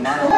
Now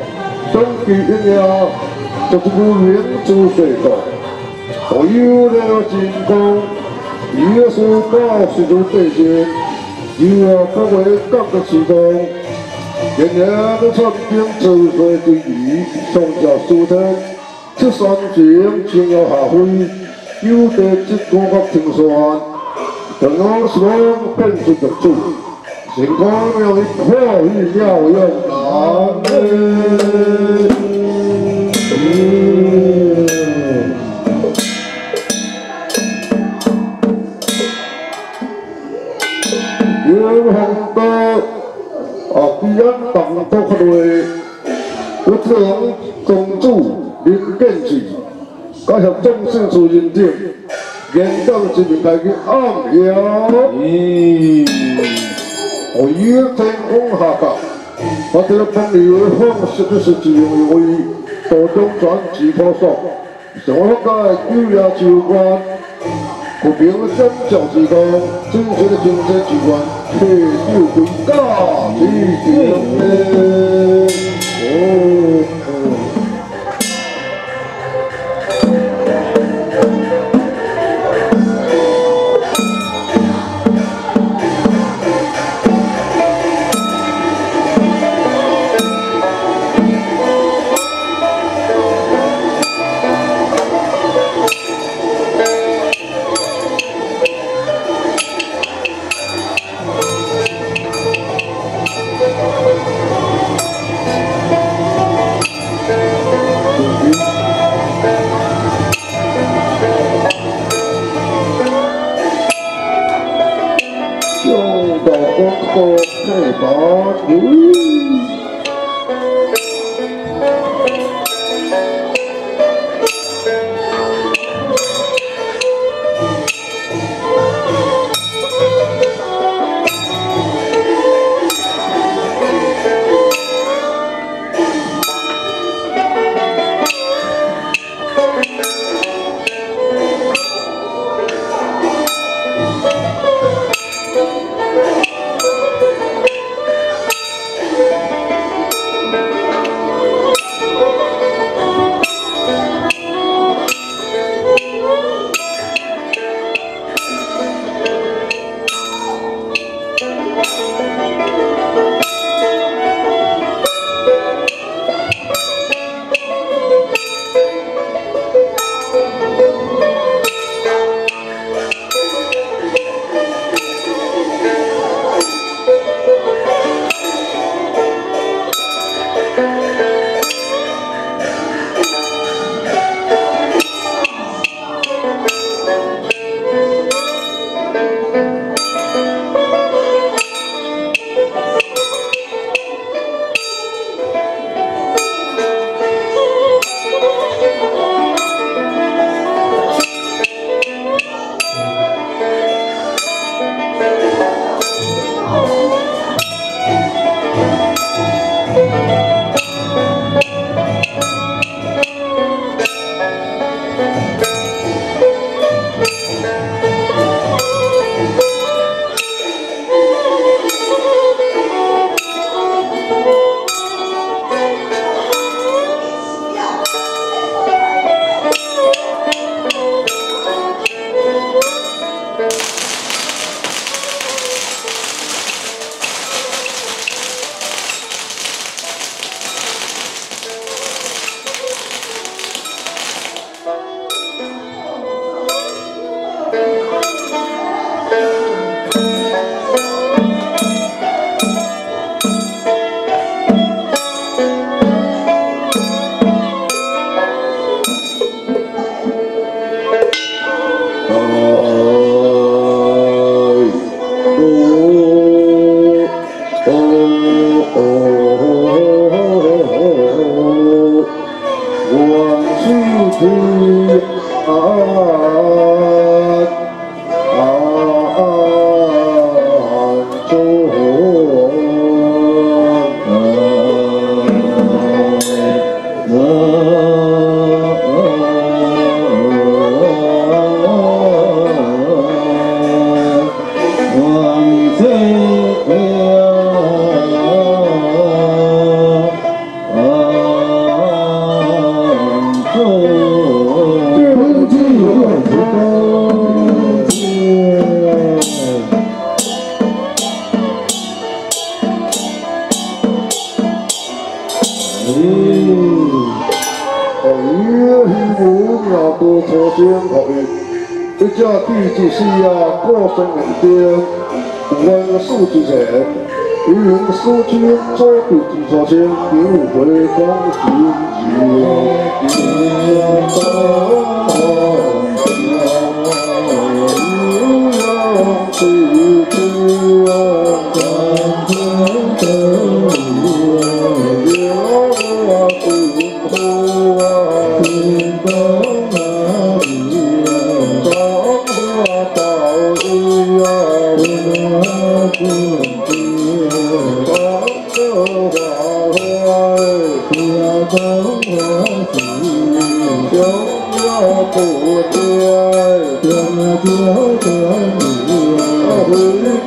如这些，以后各位各个时光，年年都曾经走水对鱼，上交书生，这山情情有下辉，有得这高国青山，等我时光变出个主，星光有一破玉耀有难。啊，彼岸当作发威，有请公主林建志，加上众信处认证，演讲一名开去暗摇。咦，我一天空下岗，我这个朋友放实的是自由为多中转几可数，上我个九夜酒馆。不平三角之高，真实的竞争机关，铁就归大地平 see.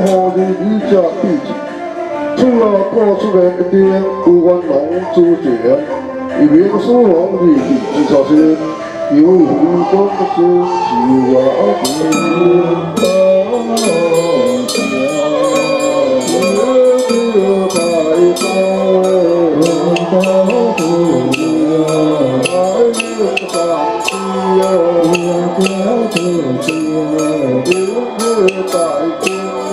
何日以家地址，除了过出来一点有关龙主角，一名属龙的地址消息，有无关是希望特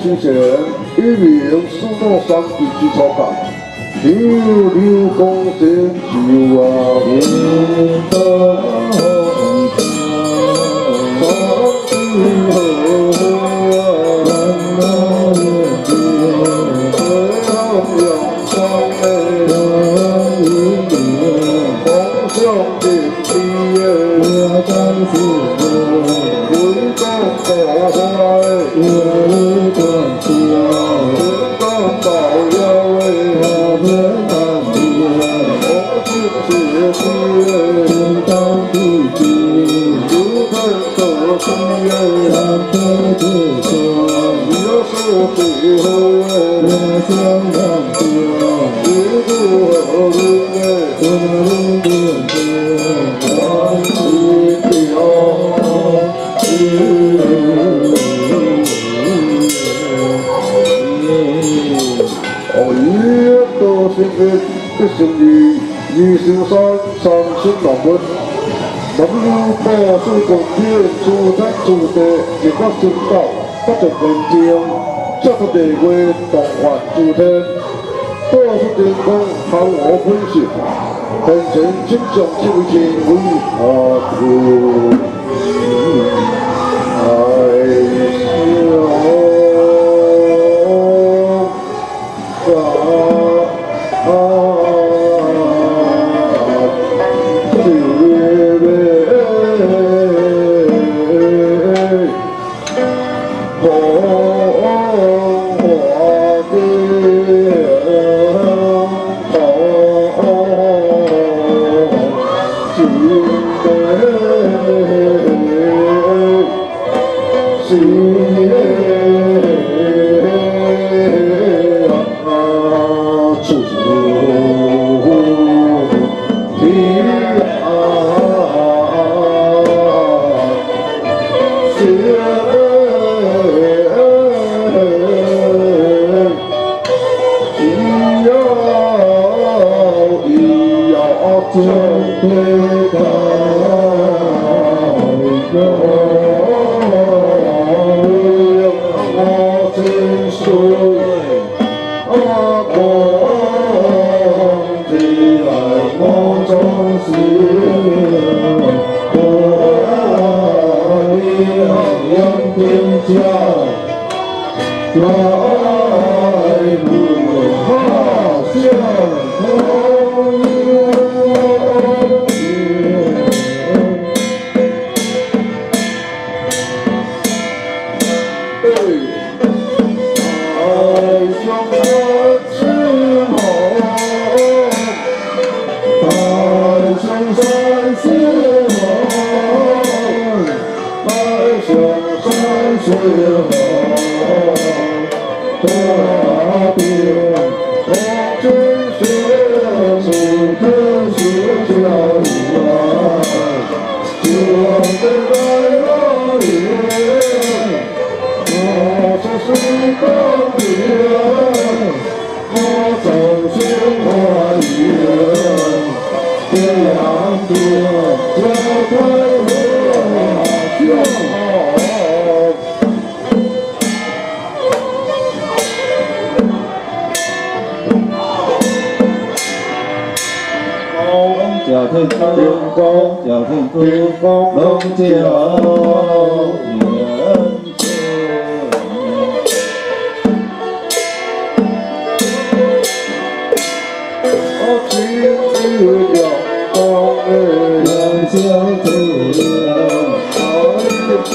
过新鲜，一名苏诺山地区草稿，流流光线就这文章写出地位动画主题，播出电光向我分析，变成真相究竟为何 Holy, oh,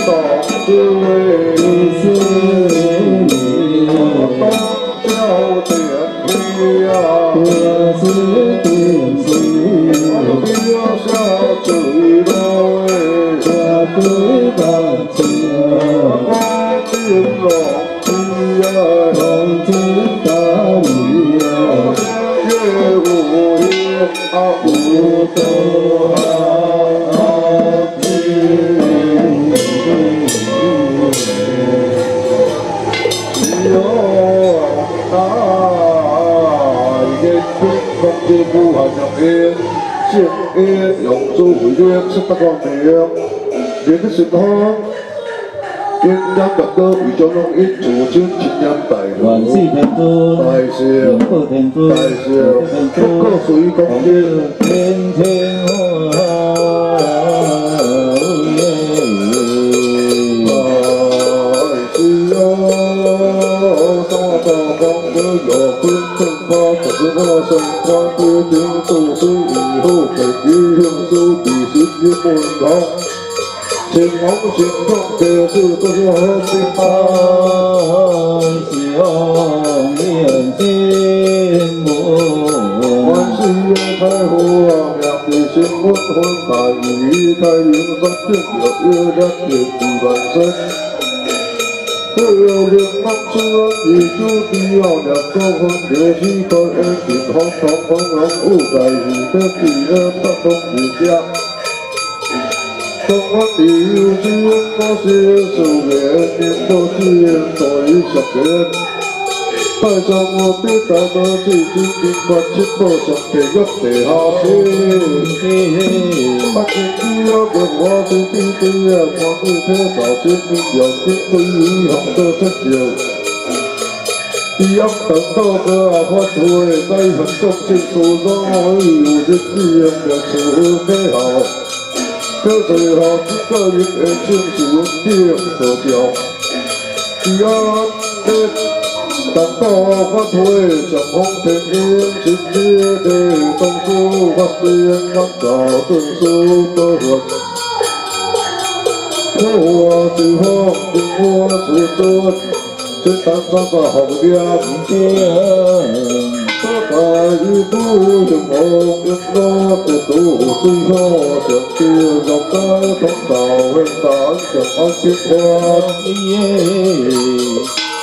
Tỏ yêu. chiếc ê lòng dù hủy riêng sức ta còn miệng Đến cái sự thơ Yên nhắm đập cơ vì cho nó ít chủ chiến chính nhắm tài hữu Hoàn sĩ thành thơ Tài siêu Tài siêu Phúc cơ suy công thiên Thiên thiên hô hà Tài siêu Sao tàu công tư nhỏ khuyên thân pha Thật sự có là sân tu phải chi hương tu tùy sức như môn đó trên ngóng trên không kề sư có thể hết sinh ta chỉ ông miền thiên mộ quan sư thái hồ nhạc thì trên quốc hôn tài ý thái yến rất thiết lập yêu đất được tùy bản sách yêu liếc mắt xưa Vì chú tí họ đẹp cho con Để khi con em tìm hóng sóng con lắm U cày thì tết thì em ta không nhìn ra Trong mắt thì yêu chí em có xin Sự về em em có xin Tôi sập đến bởi trong ngô tiêu cả mơ thì chim kim quạt chết bồ chẳng họ thế bắt chim kia vườn hoa tư tinh tinh nhà hoa tư thế bảo chết minh dòng quyết tư ý học tơ rất à hoa chuối tay hẳn trong sự hư thế hào theo thời họ chúc cơ những em chương chủ ứng kia sở tầm tô phát thuê chẳng hông thiên yên chính kia đề tông su phát tiên năm trò tương su tôi vượt Thu hùa, từ hô đừng mua từ tốt Trên tám giang và hồng viên kia Tất cả như tu đừng hồn đừng lo Từ tu suy do chẳng kia dọc tới thông tạo Hình tán chẳng ăn kiếp hoa Yeah.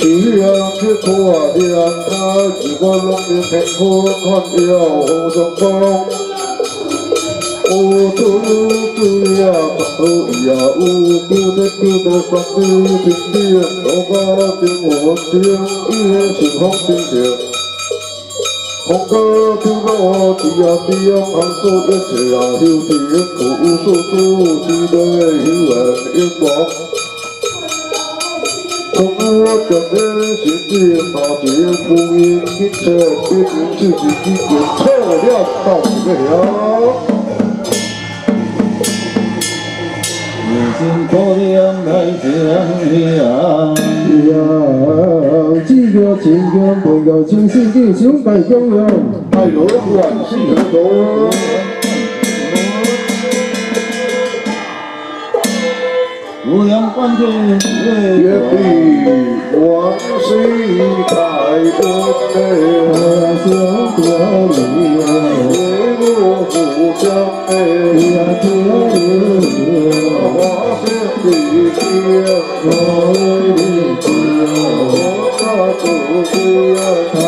이양 태코와 이양타 이걸롱이 백호한 이야호정봉 오두두야 바로야 우구네꾸도 쌍두빈디야 너가 빙호원디야 이해신홍진디야 공가 두가와 디야디야 강소에 제야 휴디야 구우소두 지대 휴엔 일광 凉。只要情感陪到情丝就相待相养。爱罗万事多。无量观天月比万水开不得，相隔离啊，为我互相爱呀天花香的天，我为你知啊，我他不知啊，看他的你啊，我知道知看 我自己啊，我知道知自己自己啊，知是讲爱，但愿要知啊，情花流芳哎，相爱相依啊，芳花无滋味，我的心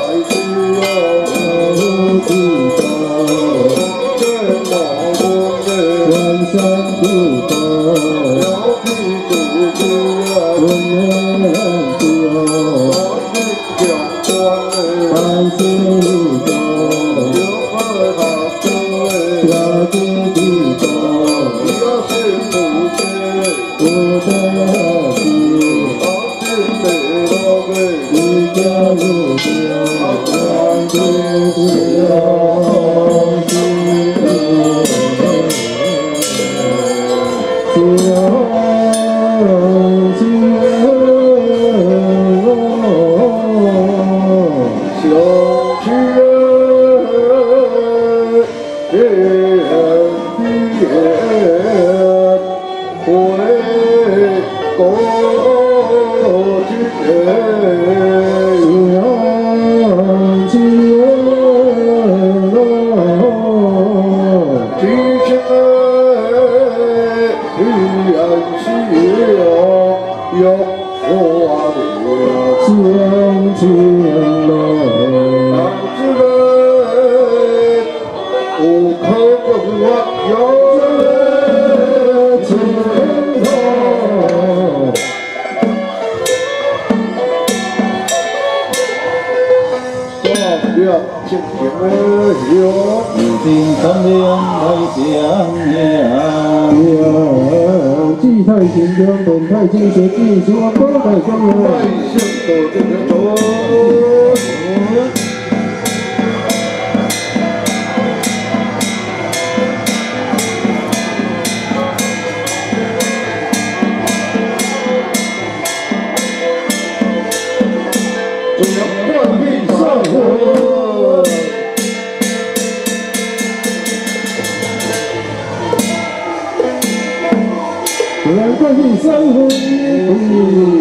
花白枝啊，我知清凉，本太清水，进行八代相百人。姓都 dân hương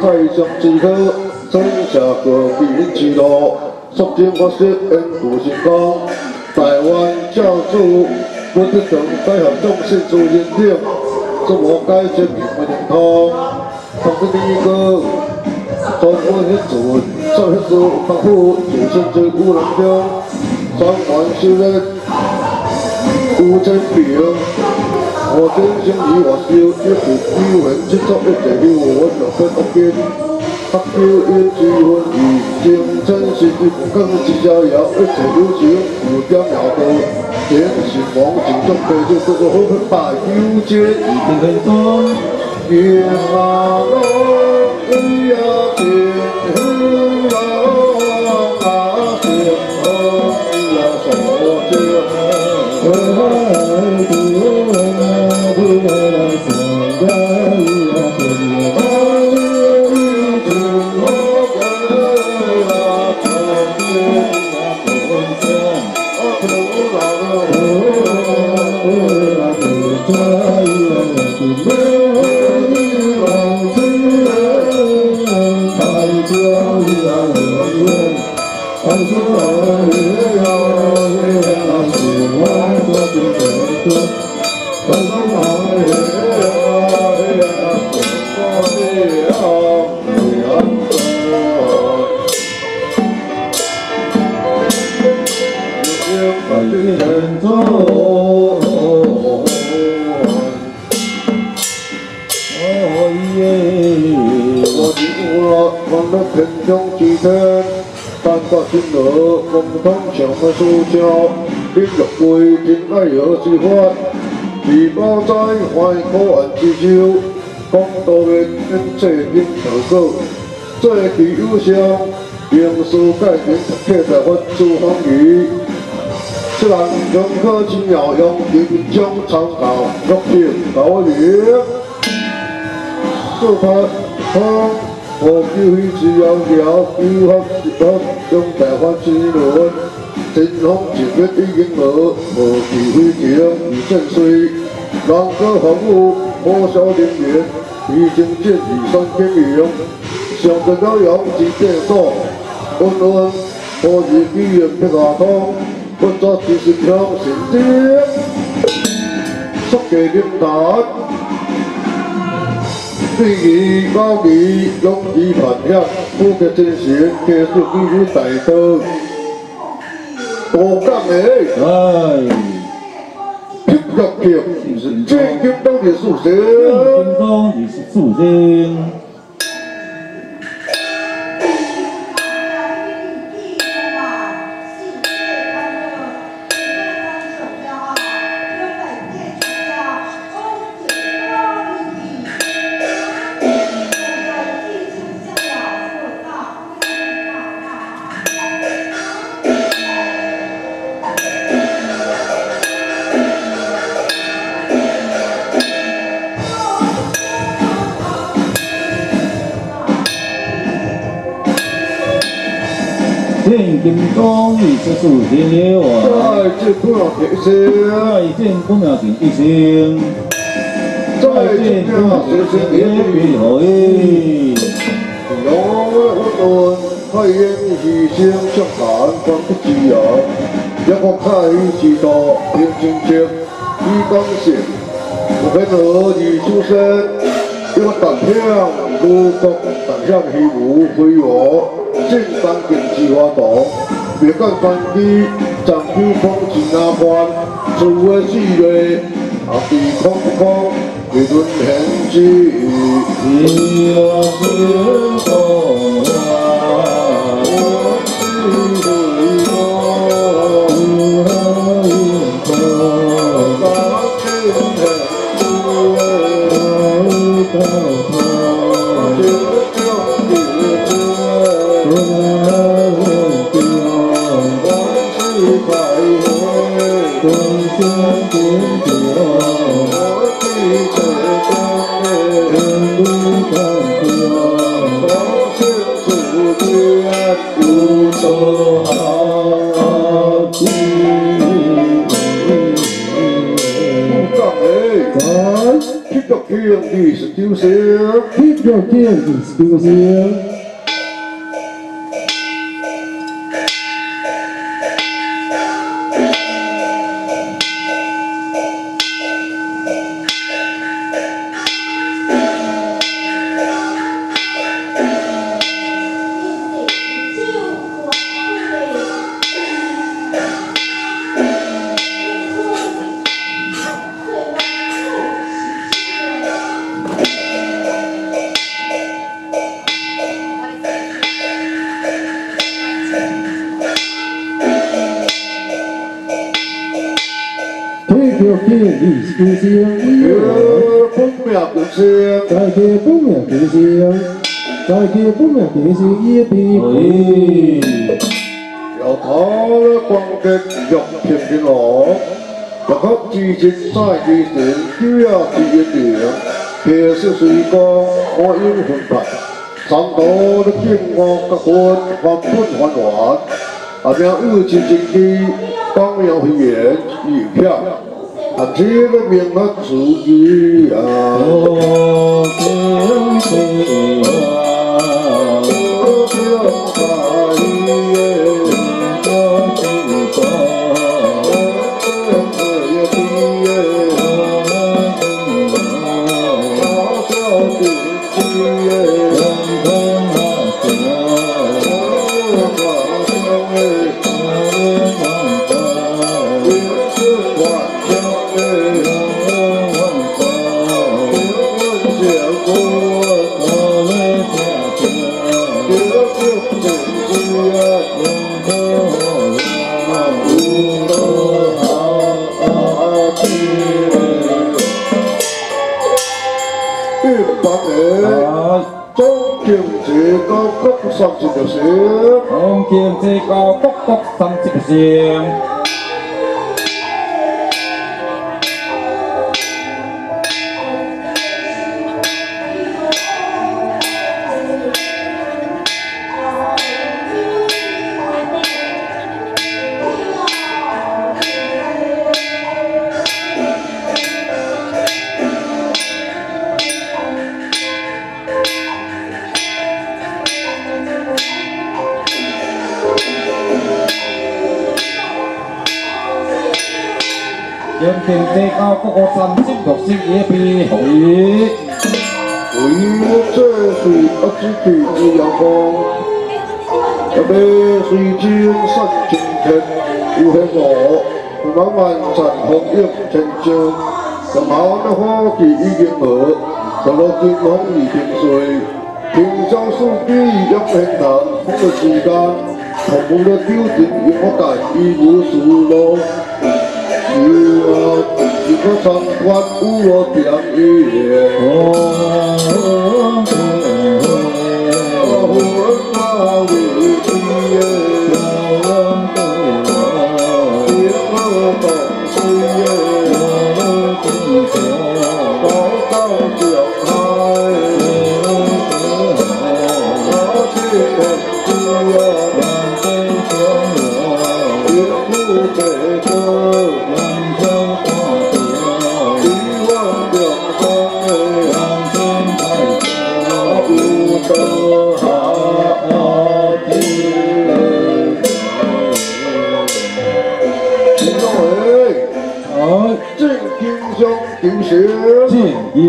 是生活。我说恩故成功，台湾教主不得从大学中心主任长，祝我改正平安健康。同时第一个，中国的主做事不负主身之无能中，三万修人无真平。我真心以我修一副语文制作一节语文的分边。发表一句文语，精真是一更之逍遥，一切有情，有点苗头，天是黄金中配就这个好品牌，有钱一定很多。月下落，日呀天，同上的书教，领入归天爱河之法，二宝在怀可安之秋，讲道面应做应道果，做其有相，平事改名客在法诸方语，此人永可之妙用，应将参考，玉屏高明，说法好。我叫飞之遥遥，有法一法，将大法之论。真空一月已经无，无其飞情已正衰。人各服务，火烧人员，已经见二三经营。上得高阳之变数，温温何以语言不下通？不作只是强神者，速记灵达。对于高义勇于传向，富格精神，皆是基于大道。多讲的，哎，拼个拼，最紧当的是谁？最紧当啊！再见不了提升，再见不妙定一生，再见不了提升别年别后诶！永远温太阳牺牲上坛，光不自由，一个开知道平静节，以光线，我们儿女出生，一个胆向如国，胆向虚无飞我，正当经济活动，别干翻机，长秋风进阿关，诸位志瑞，啊地空空，一轮天际。一路顺风其實水光我應分白，三道的經我嘅魂，還本還還，啊命日之正機，光耀輝炎一片，啊這個命啊自己啊。我天地啊，Ông kiềm chỉ cao cấp cấp thăm chịu riêng. 国国三十个星。永定最高国国三十六星也比红衣。为这水不知地之阳光，特别水晶山青天，有黑我，慢慢绽红映天真，咁好的花季已经好，十六金龙已经碎，平常数据一平淡，风的时间，同步的丢进一个大一无数路。 이어 이거 장관 우어 비양이에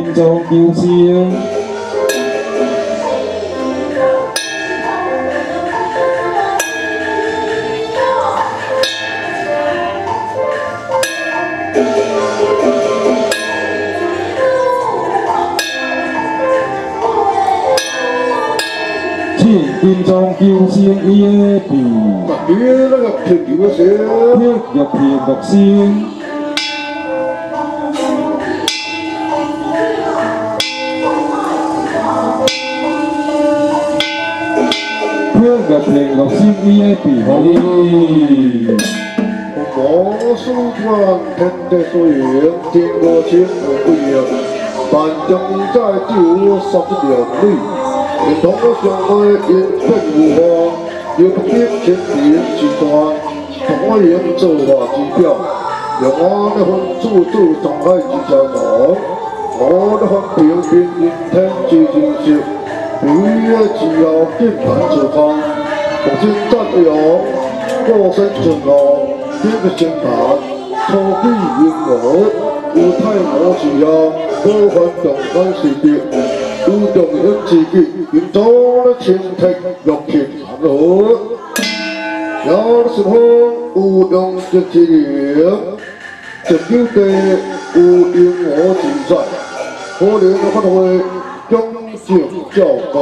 chim châu kêu xiêu kim trong kiêu xiên y bì mà kia nó gặp thiệt kiểu sẽ thiết gặp thiệt gặp xiên 木星，玉玉皮木星伊个皮，好哩。魔术团天地所言，天国千古不言，万众在酒三十两里。同我上会因变有花，又不必天地之端，同我演做画之表，用我的分处处中海之交盟，我的分平平因天之真实，比个之后键盘之方，目前战友过身存亡，这个键盘初比婴儿，有太魔之后，可还动翻时的。有重要之机，应当咧清剔玉屏含糊。有时候有用之之灵，就叫地有因我存在。可怜的发挥，恭敬教高，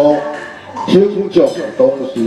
清净当时。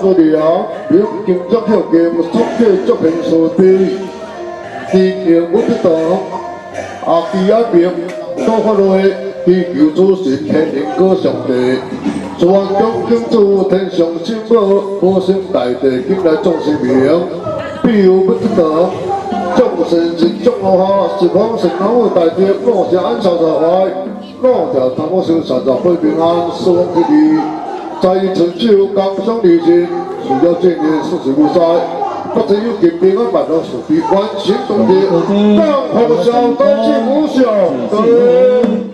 소리야 미국 김정혁의 무섭게적 행소들 디기억 못했다 아기야 미역 소화로의 디규조식 해낸 것이었대 全中庆祝天上圣母，保生大地今来众生名，必有不知道。众神是众罗哈，是方神南无大地，我是安少在怀，我条唐我修三十八平安，四方吉利。在春秋江上旅行，需要建立四十五载，不只有金兵安办到属地关心东地，让红小东进五小对。